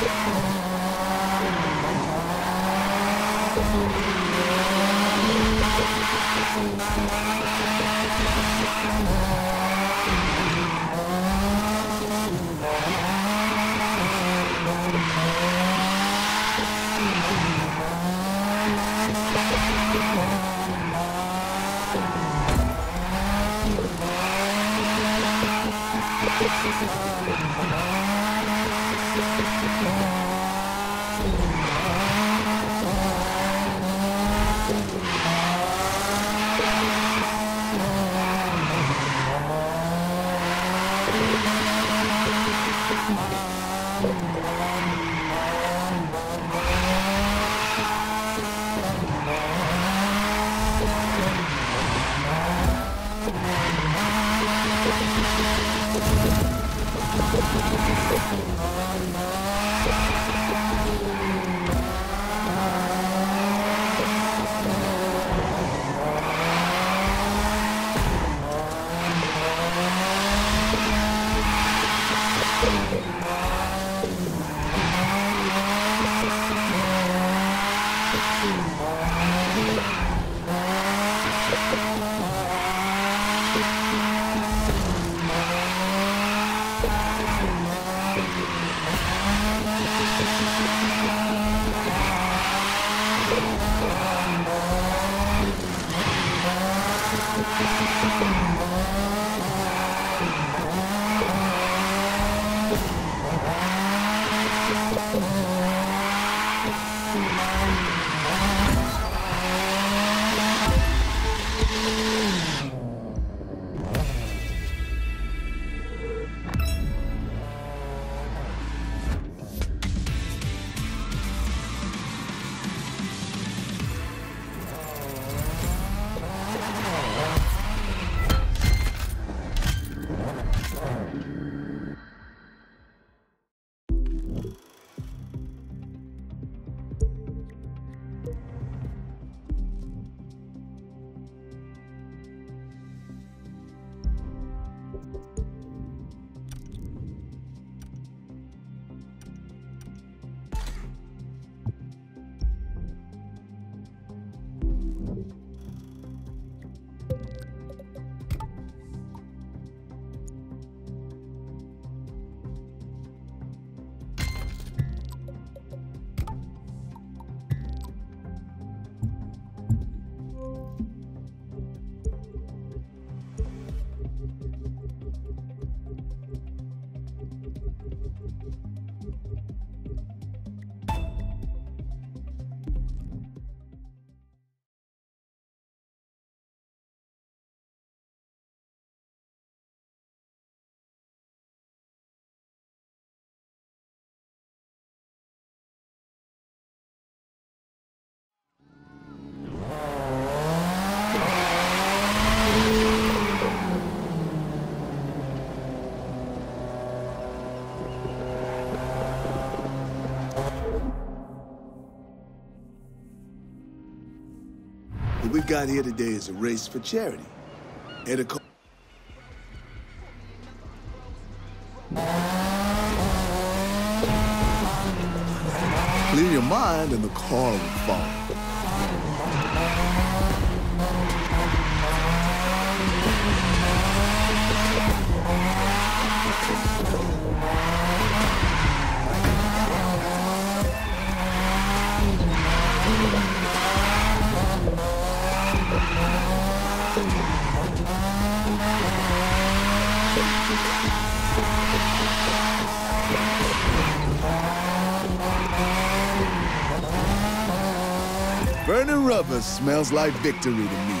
Oh, Bye. What we've got here today is a race for charity. And a Clear your mind and the car will follow. Burning rubber smells like victory to me.